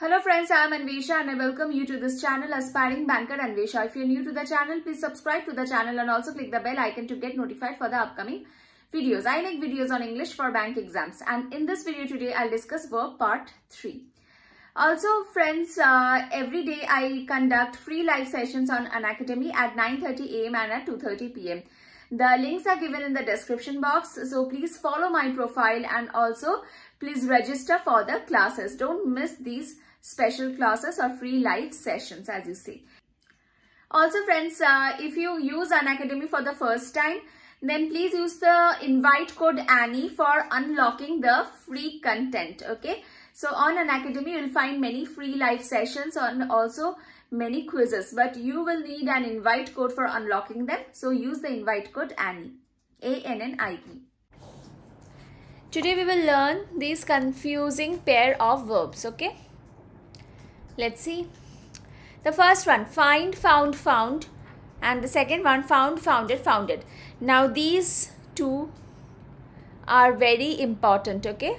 Hello friends, I am Anwesha and I welcome you to this channel Aspiring Banker Anwesha. If you are new to the channel, please subscribe to the channel and also click the bell icon to get notified for the upcoming videos. I make videos on English for bank exams and in this video today I'll discuss verb part 3. Also friends, uh, every day I conduct free live sessions on Unacademy at 9.30 am and at 2.30 pm. The links are given in the description box. So please follow my profile and also please register for the classes. Don't miss these special classes or free live sessions as you see. Also friends, uh, if you use Unacademy for the first time, then please use the invite code Annie for unlocking the free content. Okay. So on Unacademy, you will find many free live sessions and also many quizzes. But you will need an invite code for unlocking them. So use the invite code Annie. A-N-N-I-E. Today we will learn these confusing pair of verbs. Okay. Let's see. The first one, find, found, found. And the second one, found, founded, founded. Now these two are very important, okay?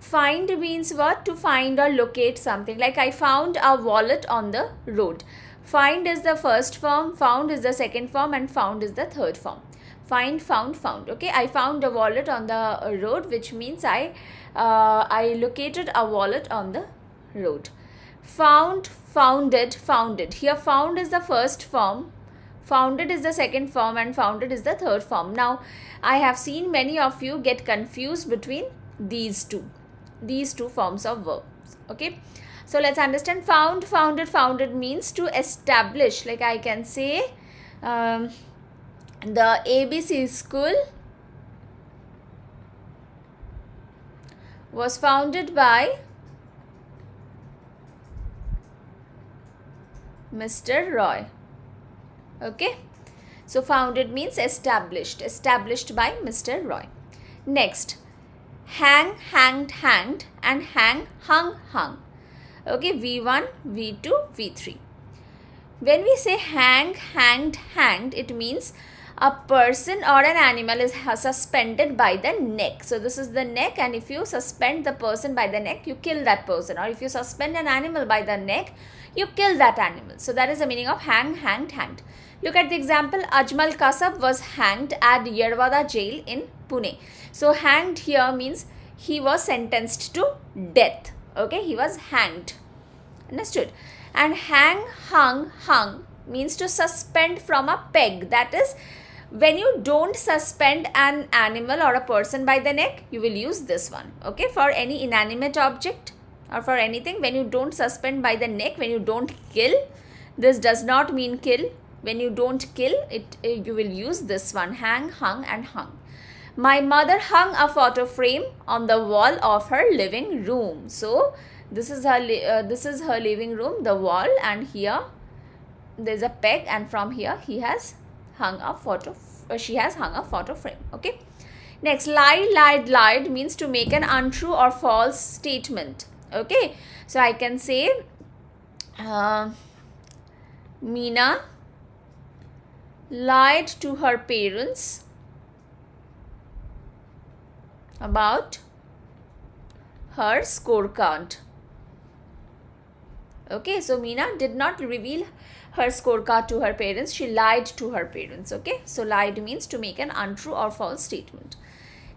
Find means what? To find or locate something. Like I found a wallet on the road. Find is the first form, found is the second form and found is the third form. Find, found, found. Okay, I found a wallet on the road which means I, uh, I located a wallet on the road found founded founded. Here found is the first form founded is the second form and founded is the third form. Now i have seen many of you get confused between these two these two forms of verbs okay? So let's understand. Found founded founded means to establish. Like i can say um, the abc school was founded by Mr. Roy. Okay. So founded means established. Established by Mr. Roy. Next. Hang, hanged, hanged and hang, hung, hung. Okay. V1, V2, V3. When we say hang, hanged, hanged, it means a person or an animal is suspended by the neck. So this is the neck and if you suspend the person by the neck, you kill that person. Or if you suspend an animal by the neck, you kill that animal. So that is the meaning of hang, hanged, hanged. Look at the example. Ajmal Kasab was hanged at Yerwada jail in Pune. So hanged here means he was sentenced to death. Okay, he was hanged. Understood? And hang, hung, hung means to suspend from a peg. That is, when you don't suspend an animal or a person by the neck, you will use this one. Okay, for any inanimate object or for anything when you don't suspend by the neck when you don't kill this does not mean kill. When you don't kill it uh, you will use this one hang hung and hung. My mother hung a photo frame on the wall of her living room. So this is her uh, this is her living room the wall and here there's a peg and from here he has hung a photo uh, she has hung a photo frame okay? Next lie lied lied means to make an untrue or false statement okay? So i can say uh, Meena lied to her parents about her score count okay? So Meena did not reveal her scorecard to her parents. She lied to her parents okay? So lied means to make an untrue or false statement.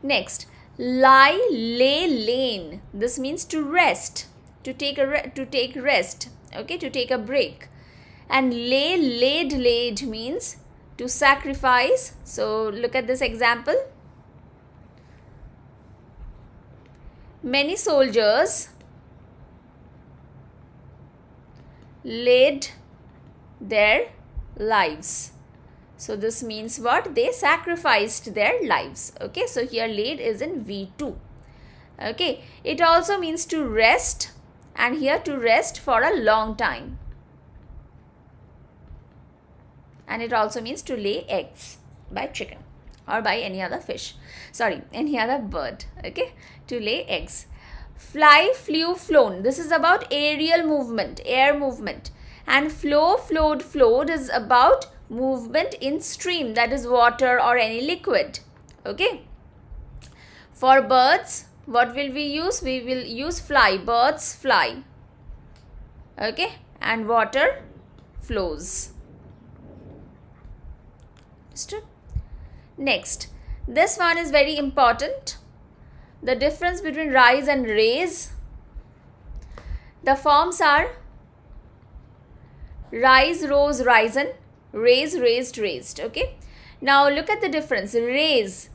Next lie lay lain. This means to rest to take a to take rest okay? To take a break. And lay laid laid means to sacrifice. So look at this example. Many soldiers laid their lives so this means what? They sacrificed their lives. Okay, so here laid is in V2. Okay, it also means to rest and here to rest for a long time. And it also means to lay eggs by chicken or by any other fish. Sorry, any other bird. Okay, to lay eggs. Fly, flew, flown. This is about aerial movement, air movement. And flow, flowed, flowed is about movement in stream that is water or any liquid okay for birds what will we use we will use fly birds fly Okay, and water flows. Understood? Next, this one is very important. The difference between rise and raise. The forms are rise, rose, risen, raise, raised, raised. Okay. Now look at the difference. Raise,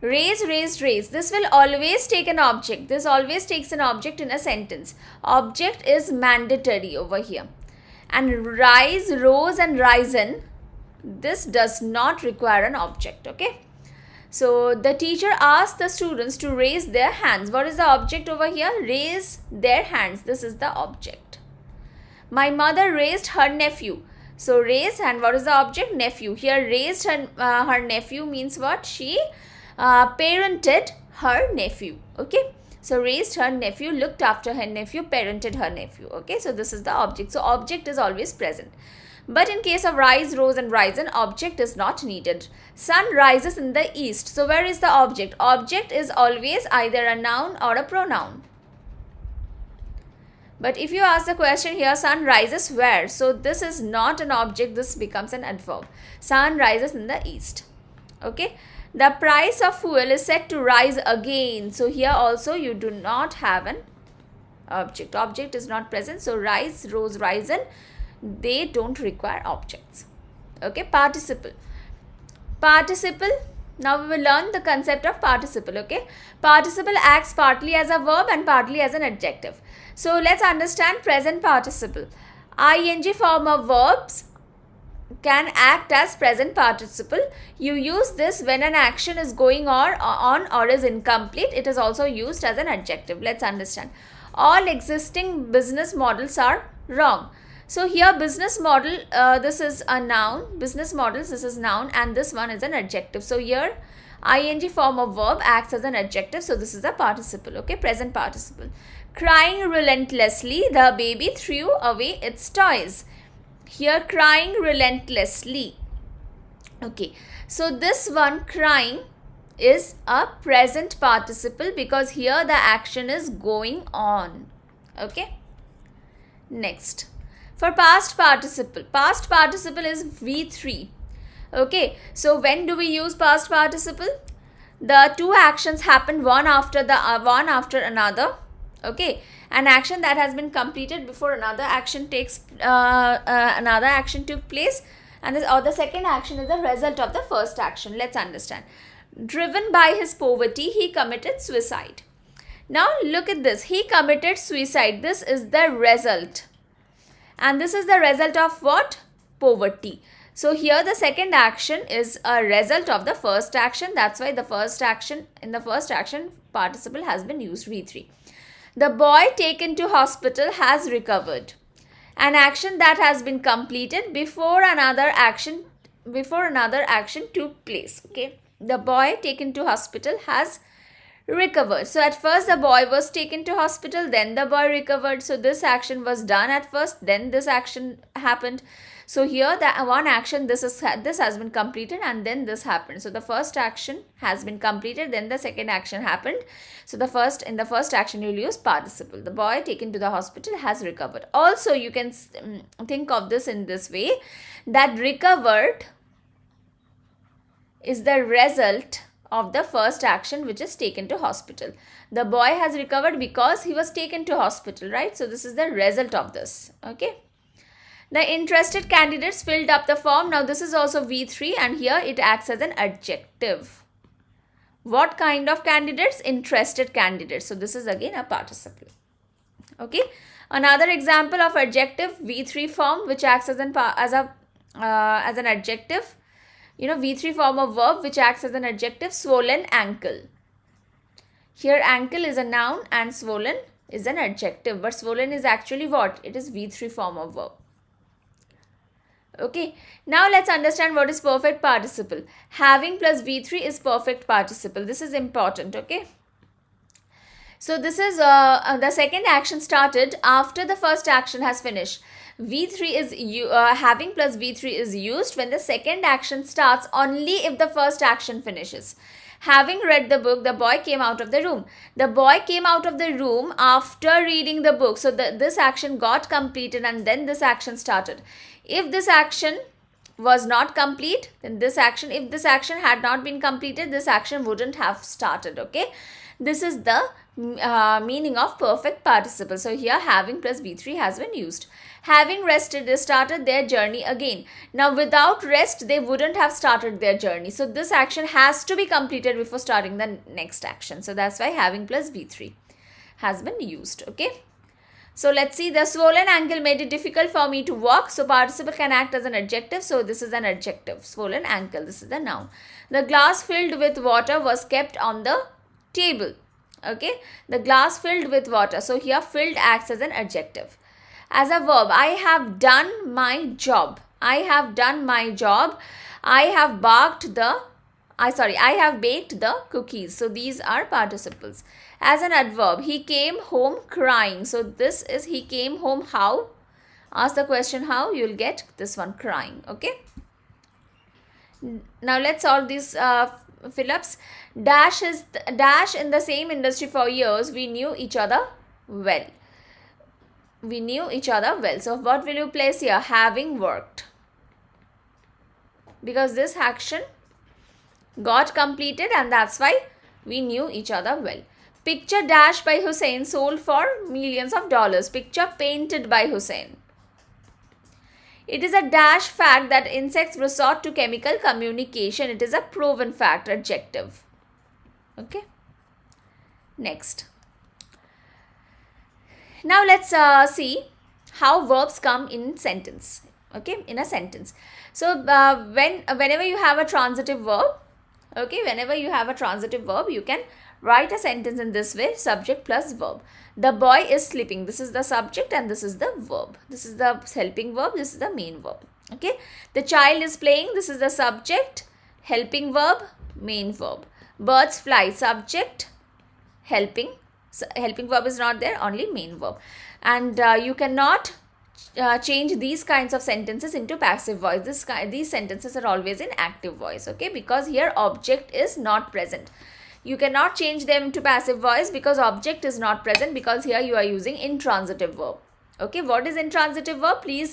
raise, raised, raise. This will always take an object. This always takes an object in a sentence. Object is mandatory over here. And rise, rose and risen this does not require an object okay so the teacher asked the students to raise their hands what is the object over here raise their hands this is the object my mother raised her nephew. So raise and what is the object? Nephew. Here raised her, uh, her nephew means what? She uh, parented her nephew. Okay? So raised her nephew looked after her nephew parented her nephew. Okay? So this is the object. So object is always present. But in case of rise, rose and risen, object is not needed. Sun rises in the east. So where is the object? Object is always either a noun or a pronoun. But if you ask the question here, sun rises where? So this is not an object, this becomes an adverb. Sun rises in the east. Okay. The price of fuel is set to rise again. So here also you do not have an object. Object is not present. So rise, rose, risen they don't require objects okay participle participle now we will learn the concept of participle okay? Participle acts partly as a verb and partly as an adjective. So let's understand present participle. Ing form of verbs can act as present participle. You use this when an action is going on or is incomplete. It is also used as an adjective. Let's understand. All existing business models are wrong so here business model, uh, this is a noun, business models, this is noun and this one is an adjective. So here ing form of verb acts as an adjective. So this is a participle, okay, present participle. Crying relentlessly, the baby threw away its toys. Here crying relentlessly. Okay, so this one crying is a present participle because here the action is going on. Okay, next. For past participle, past participle is V3. Okay, so when do we use past participle? The two actions happen one after the uh, one after another. Okay, an action that has been completed before another action takes uh, uh, another action took place, and this, or the second action is the result of the first action. Let's understand. Driven by his poverty, he committed suicide. Now look at this. He committed suicide. This is the result and this is the result of what? Poverty. So here the second action is a result of the first action. That's why the first action, in the first action, participle has been used V3. The boy taken to hospital has recovered. An action that has been completed before another action, before another action took place. Okay. The boy taken to hospital has recovered. So at first the boy was taken to hospital, then the boy recovered. So this action was done at first, then this action happened. So here the one action this is this has been completed and then this happened. So the first action has been completed, then the second action happened. So the first in the first action you'll use participle. The boy taken to the hospital has recovered. Also you can um, think of this in this way that recovered is the result of the first action which is taken to hospital. The boy has recovered because he was taken to hospital, right? So this is the result of this, okay? The interested candidates filled up the form. Now this is also V3 and here it acts as an adjective. What kind of candidates? Interested candidates. So this is again a participle. Okay. Another example of adjective V3 form which acts as an, as a, uh, as an adjective you know, V3 form of verb which acts as an adjective, swollen ankle. Here ankle is a noun and swollen is an adjective. But swollen is actually what? It is V3 form of verb. Okay. Now let's understand what is perfect participle. Having plus V3 is perfect participle. This is important. Okay. So this is uh, uh, the second action started after the first action has finished. V3 is uh, having plus V3 is used when the second action starts only if the first action finishes. Having read the book, the boy came out of the room. The boy came out of the room after reading the book. So the, this action got completed and then this action started. If this action was not complete, then this action, if this action had not been completed, this action wouldn't have started. Okay. This is the uh, meaning of perfect participle. So here having plus V3 has been used. Having rested, they started their journey again. Now without rest, they wouldn't have started their journey. So this action has to be completed before starting the next action. So that's why having plus V3 has been used. Okay. So let's see the swollen ankle made it difficult for me to walk. So participle can act as an adjective. So this is an adjective. Swollen ankle. This is the noun. The glass filled with water was kept on the table okay? The glass filled with water. So here filled acts as an adjective. As a verb i have done my job. I have done my job. I have baked the i sorry i have baked the cookies. So these are participles. As an adverb he came home crying. So this is he came home how? Ask the question how you'll get this one crying. Okay? Now let's solve these uh, Phillips. Dash is Dash in the same industry for years. We knew each other well. We knew each other well. So what will you place here? Having worked. Because this action got completed and that's why we knew each other well. Picture Dash by Husain sold for millions of dollars. Picture painted by Husain. It is a dash fact that insects resort to chemical communication. It is a proven fact, adjective. Okay. Next. Now let's uh, see how verbs come in sentence. Okay, in a sentence. So uh, when whenever you have a transitive verb, okay, whenever you have a transitive verb, you can write a sentence in this way, subject plus verb. The boy is sleeping. This is the subject and this is the verb. This is the helping verb. This is the main verb. Okay. The child is playing. This is the subject. Helping verb. Main verb. Birds fly. Subject. Helping. Helping verb is not there. Only main verb. And uh, you cannot uh, change these kinds of sentences into passive voice. This These sentences are always in active voice. Okay. Because here object is not present you cannot change them to passive voice because object is not present because here you are using intransitive verb. Okay, what is intransitive verb? Please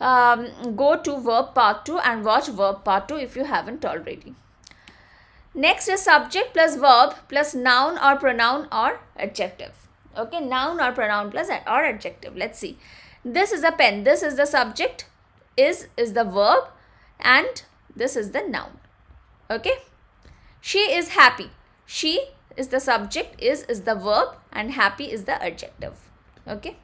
um, go to verb part 2 and watch verb part 2 if you haven't already. Next is subject plus verb plus noun or pronoun or adjective. Okay, noun or pronoun plus or adjective. Let's see. This is a pen. This is the subject. Is is the verb and this is the noun. Okay. She is happy. She is the subject, is is the verb and happy is the adjective. Okay.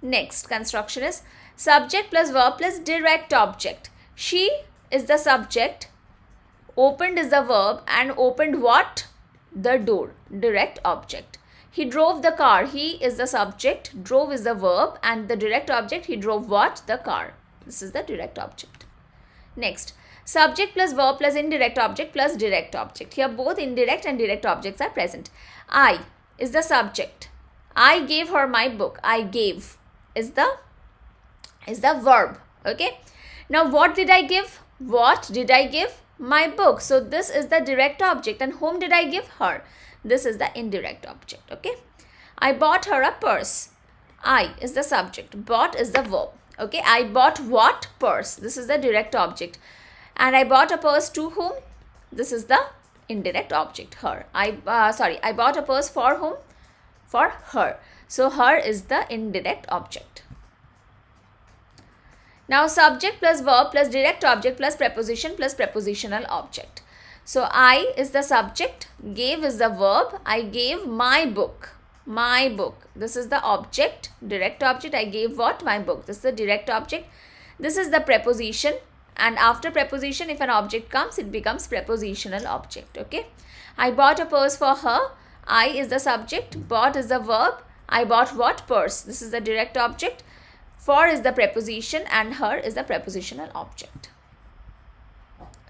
Next construction is subject plus verb plus direct object. She is the subject, opened is the verb and opened what? The door, direct object. He drove the car. He is the subject, drove is the verb and the direct object, he drove what? The car. This is the direct object. Next, Subject plus verb plus indirect object plus direct object. Here both indirect and direct objects are present. I is the subject. I gave her my book. I gave is the is the verb. Okay. Now what did I give? What did I give? My book. So this is the direct object and whom did I give her? This is the indirect object. Okay. I bought her a purse. I is the subject. Bought is the verb. Okay. I bought what? Purse. This is the direct object and I bought a purse to whom? This is the indirect object, her. I uh, Sorry, I bought a purse for whom? For her. So, her is the indirect object. Now, subject plus verb plus direct object plus preposition plus prepositional object. So, I is the subject, gave is the verb, I gave my book, my book. This is the object, direct object, I gave what? My book. This is the direct object. This is the preposition, and after preposition if an object comes it becomes prepositional object okay? I bought a purse for her. I is the subject. Bought is the verb. I bought what? Purse. This is the direct object. For is the preposition and her is the prepositional object.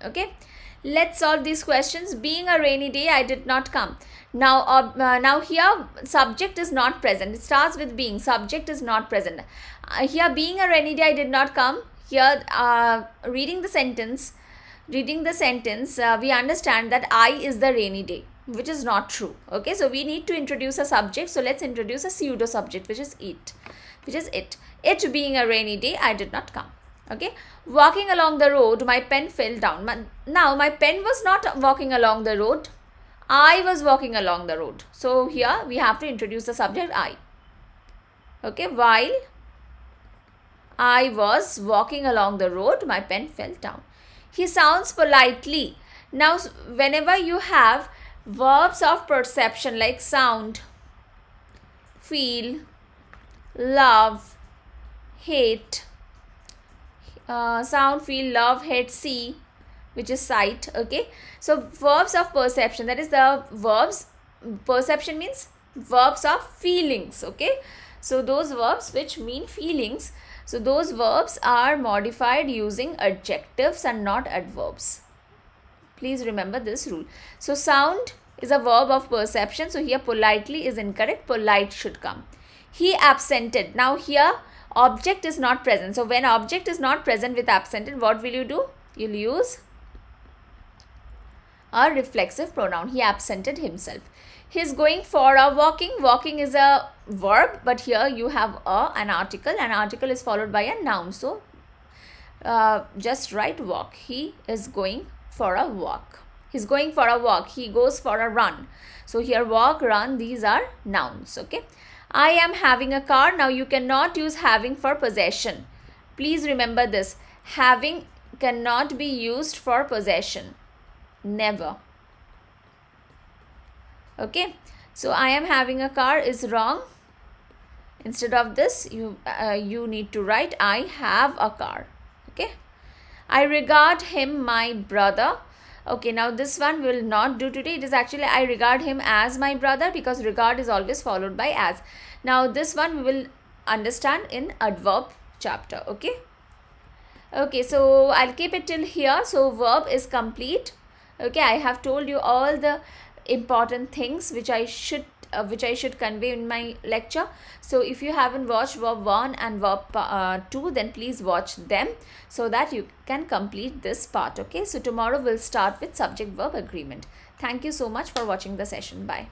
Okay? Let's solve these questions. Being a rainy day i did not come. Now uh, now here subject is not present. It starts with being. Subject is not present. Uh, here being a rainy day i did not come here uh, reading the sentence reading the sentence, uh, we understand that I is the rainy day, which is not true. Okay, so we need to introduce a subject. So let's introduce a pseudo subject, which is it, which is it. It being a rainy day, I did not come. Okay, walking along the road, my pen fell down. My, now, my pen was not walking along the road. I was walking along the road. So here we have to introduce the subject I. Okay, while I was walking along the road, my pen fell down. He sounds politely. Now, whenever you have verbs of perception like sound, feel, love, hate, uh, sound, feel, love, hate, see, which is sight, okay. So, verbs of perception, that is the verbs, perception means verbs of feelings, okay. So, those verbs which mean feelings, so those verbs are modified using adjectives and not adverbs. Please remember this rule. So sound is a verb of perception. So here politely is incorrect. Polite should come. He absented. Now here object is not present. So when object is not present with absented, what will you do? You'll use a reflexive pronoun. He absented himself. He's going for a walking. Walking is a verb, but here you have a an article. An article is followed by a noun. So uh, just write walk. He is going for a walk. He's going for a walk. He goes for a run. So here walk, run, these are nouns. Okay. I am having a car. Now you cannot use having for possession. Please remember this. Having cannot be used for possession. Never okay so i am having a car is wrong instead of this you uh, you need to write i have a car. Okay? I regard him my brother. Okay now this one will not do today. It is actually i regard him as my brother because regard is always followed by as. Now this one we will understand in adverb chapter. Okay? Okay so i'll keep it till here. So verb is complete. Okay i have told you all the important things which I should uh, which I should convey in my lecture. So if you haven't watched verb 1 and verb uh, 2 then please watch them so that you can complete this part okay. So tomorrow we'll start with subject verb agreement. Thank you so much for watching the session. Bye.